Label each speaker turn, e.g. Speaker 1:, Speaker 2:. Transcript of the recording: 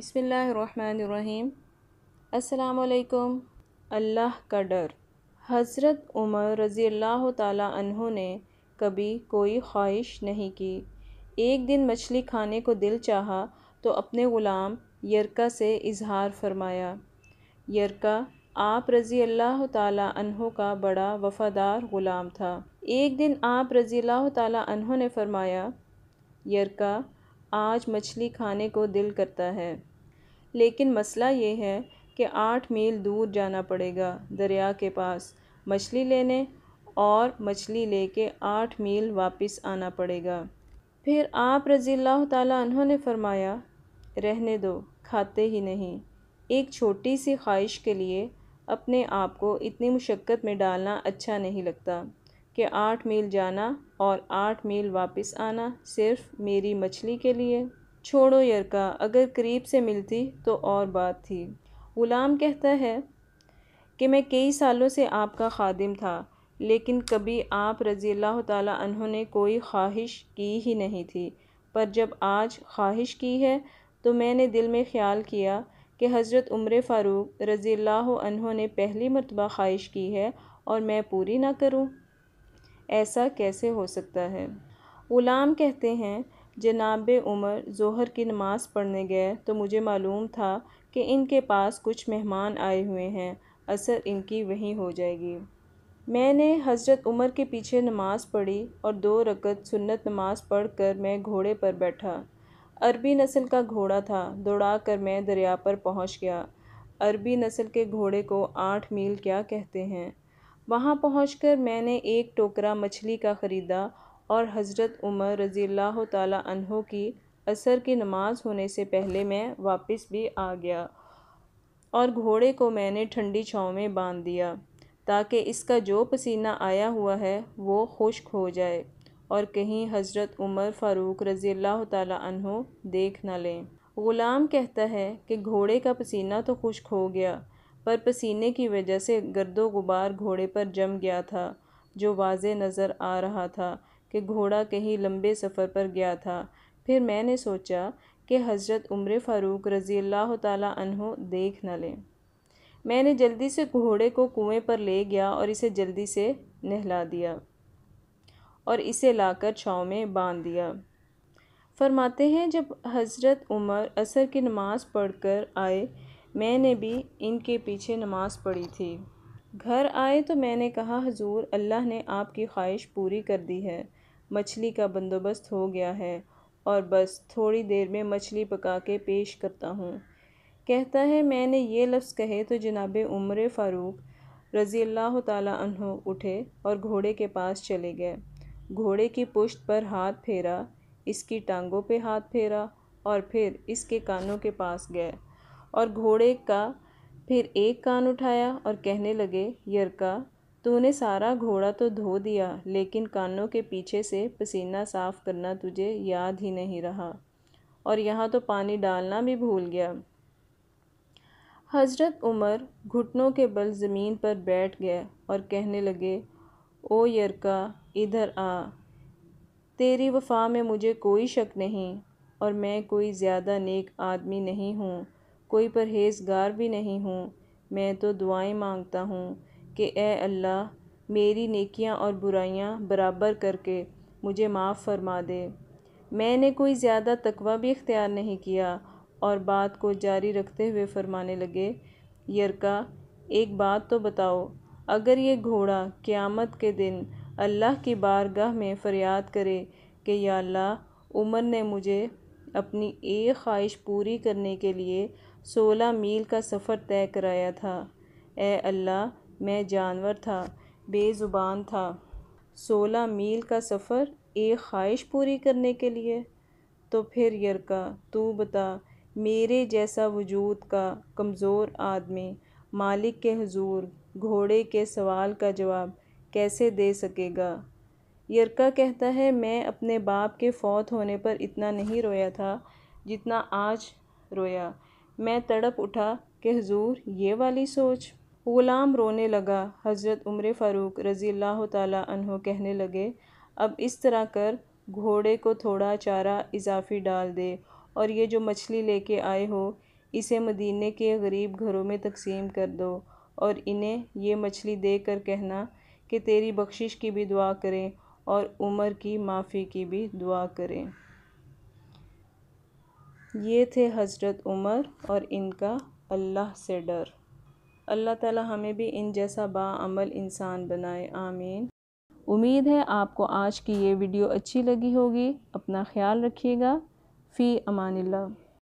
Speaker 1: बिसमीम असलकुम अल्लाह का डर। हज़रत उमर रज़ी अल्लाह तहों ने कभी कोई ख्वाहिश नहीं की। एक दिन मछली खाने को दिल चाहा तो अपने ग़ुलाम यरका से इजहार फरमाया। यरका, आप रज़ी अल्लाह तहों का बड़ा वफ़ादार ग़ुलाम था। एक दिन आप रज़ी अल्लाह तहों ने फरमाया, यरका, आज मछली खाने को दिल करता है। लेकिन मसला ये है कि आठ मील दूर जाना पड़ेगा दरिया के पास। मछली लेने और मछली लेके आठ मील वापस आना पड़ेगा। फिर आप रज़ी अल्लाह ने फरमाया, रहने दो, खाते ही नहीं। एक छोटी सी ख्वाहिश के लिए अपने आप को इतनी मुशक्क़त में डालना अच्छा नहीं लगता कि आठ मील जाना और आठ मील वापस आना सिर्फ़ मेरी मछली के लिए। छोड़ो यरका, अगर करीब से मिलती तो और बात थी। ग़ुलाम कहता है कि मैं कई सालों से आपका खादिम था, लेकिन कभी आप रज़ी अल्लाह तहों ने कोई ख्वाहिश की ही नहीं थी। पर जब आज ख्वाहिश की है तो मैंने दिल में ख़्याल किया कि हज़रत उम्र फ़ारूक रज़ी अल्लाह ने पहली मरतबा ख्वाहिश की है और मैं पूरी ना करूँ। ऐसा कैसे हो सकता है? ग़ुलाम कहते हैं जनाब उमर ज़ोहर की नमाज़ पढ़ने गए तो मुझे मालूम था कि इनके पास कुछ मेहमान आए हुए हैं। असर इनकी वहीं हो जाएगी। मैंने हज़रत उमर के पीछे नमाज़ पढ़ी और दो रकत सुन्नत नमाज़ पढ़ कर मैं घोड़े पर बैठा। अरबी नस्ल का घोड़ा था दौड़ा कर मैं दरिया पर पहुँच गया। अरबी नस्ल के घोड़े को आठ मील क्या कहते हैं? वहाँ पहुँच मैंने एक टोकरा मछली का ख़रीदा और हज़रत उमर रज़ी अल्लाह की असर की नमाज़ होने से पहले मैं वापस भी आ गया और घोड़े को मैंने ठंडी छाँव में बाँध दिया, ताकि इसका जो पसीना आया हुआ है वो खुश्क हो जाए और कहीं हज़रत उमर फ़ारूक रज़ी अल्लाह तहों देख न लें। ग़ुलाम कहता है कि घोड़े का पसीना तो खुश्क हो गया, पर पसीने की वजह से गर्दो गुबार घोड़े पर जम गया था, जो वाज नज़र आ रहा था। कि घोड़ा कहीं लंबे सफ़र पर गया था। फिर मैंने सोचा कि हज़रत उम्र फ़ारूक रज़ी अल्लाह तहों देख न लें। मैंने जल्दी से घोड़े को कुएँ पर ले गया और इसे जल्दी से नहला दिया और इसे लाकर छाँव में बाँध दिया। फरमाते हैं, जब हज़रत उमर असर की नमाज़ पढ़कर आए, मैंने भी इनके पीछे नमाज़ पढ़ी थी। घर आए तो मैंने कहा, हजूर, अल्लाह ने आपकी ख्वाहिश पूरी कर दी है। मछली का बंदोबस्त हो गया है और बस थोड़ी देर में मछली पका के पेश करता हूँ। कहता है, मैंने ये लफ्ज़ कहे तो जनाब उम्र फ़ारूक रज़ी अल्लाह तहों उठे और घोड़े के पास चले गए। घोड़े की पुश्त पर हाथ फेरा, इसकी टांगों पे हाथ फेरा और फिर इसके कानों के पास गए और घोड़े का फिर एक कान उठाया और कहने लगे, यरका तूने सारा घोड़ा तो धो दिया, लेकिन कानों के पीछे से पसीना साफ़ करना तुझे याद ही नहीं रहा। और यहाँ तो पानी डालना भी भूल गया। हज़रत उमर घुटनों के बल ज़मीन पर बैठ गए और कहने लगे, ओ यरका, इधर आ। तेरी वफ़ा में मुझे कोई शक नहीं, और मैं कोई ज़्यादा नेक आदमी नहीं हूँ, कोई परहेज़गार भी नहीं हूँ। मैं तो दुआएँ माँगता हूँ कि ए अल्लाह, मेरी नेकियाँ और बुराइयाँ बराबर करके मुझे माफ़ फरमा दे। मैंने कोई ज़्यादा तकवा भी इख्तियार नहीं किया और बात को जारी रखते हुए फरमाने लगे, यरका, एक बात तो बताओ, अगर ये घोड़ा क़यामत के दिन अल्लाह की बारगाह में फ़रियाद करे कि, या अल्लाह, उमर ने मुझे अपनी एक ख्वाहिश पूरी करने के लिए सोलह मील का सफ़र तय कराया था ए अल्लाह मैं जानवर था, बेज़ुबान था। सोलह मील का सफ़र एक ख्वाहिश पूरी करने के लिए। तो फिर यरका, तू बता, मेरे जैसा वजूद का कमज़ोर आदमी, मालिक के हजूर, घोड़े के सवाल का जवाब कैसे दे सकेगा? यरका कहता है, मैं अपने बाप के फौत होने पर इतना नहीं रोया था जितना आज रोया। मैं तड़प उठा कि हजूर, ये वाली सोच। ग़ुलाम रोने लगा। हज़रत उम्र फ़ारूक रज़ी अल्लाह तहों कहने लगे, अब इस तरह कर, घोड़े को थोड़ा चारा इजाफ़ी डाल दे और ये जो मछली लेके आए हो, इसे मदीने के गरीब घरों में तकसीम कर दो और इन्हें ये मछली दे कर कहना कि तेरी बख्शिश की भी दुआ करें और उमर की माफ़ी की भी दुआ करें। ये थे हज़रत उमर और इनका अल्लाह से डर। अल्लाह ताला हमें भी इन जैसा बामल इंसान बनाए, आमीन। उम्मीद है आपको आज की ये वीडियो अच्छी लगी होगी, अपना ख्याल रखिएगा। फ़ी अमानिल्लाह।